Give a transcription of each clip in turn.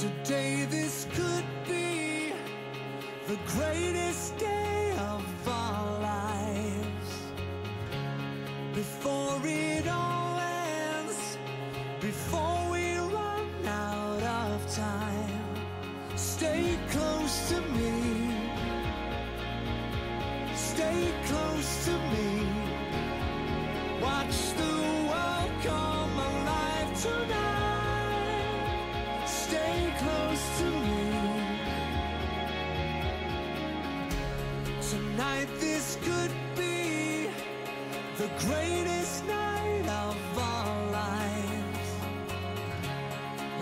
Today this could be the greatest day of our lives. Before it all ends, before we run out of time, stay close to me. Stay close to me. Watch the Tonight, this could be the greatest night of our lives.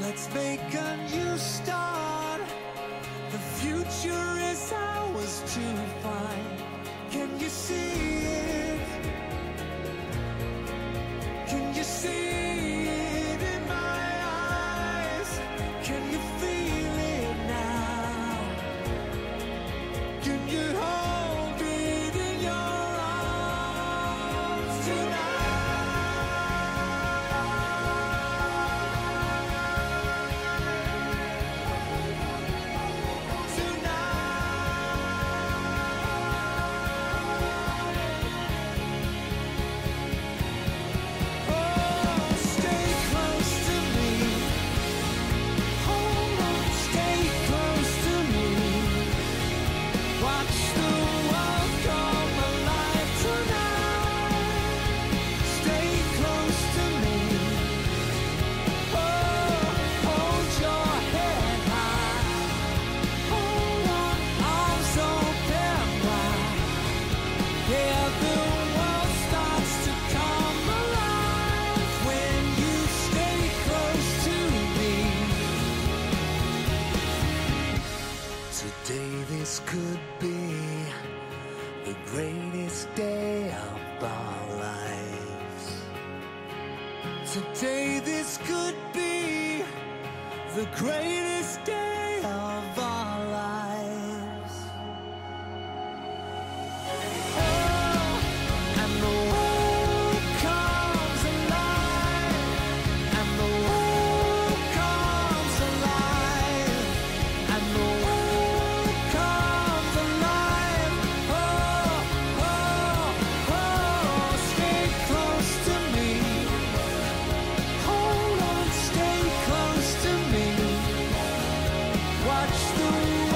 Let's make a new start. The future is ours to find. Can you see Today, this could be the greatest day of our lives. Today, this could be the greatest day watch the